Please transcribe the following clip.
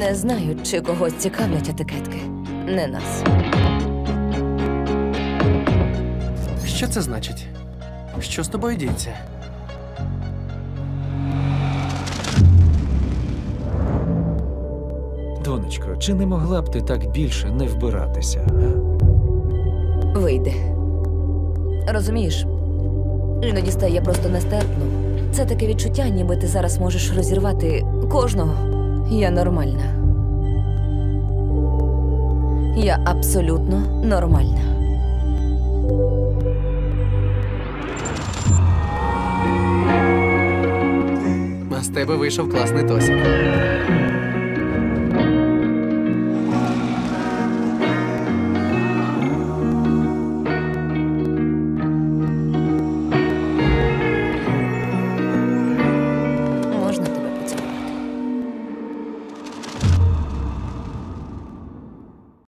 Не знаю, чи когось цікавлять етикетки. Не нас. Що це значить? Що з тобою діється? Донечко, чи не могла б ти так більше не вбиратися? А? Вийди. Розумієш, іноді стає просто нестерпно. Це таке відчуття, ніби ти зараз можеш розірвати кожного. Я нормальна. Я абсолютно нормальна. А з тебе вийшов класний тосик.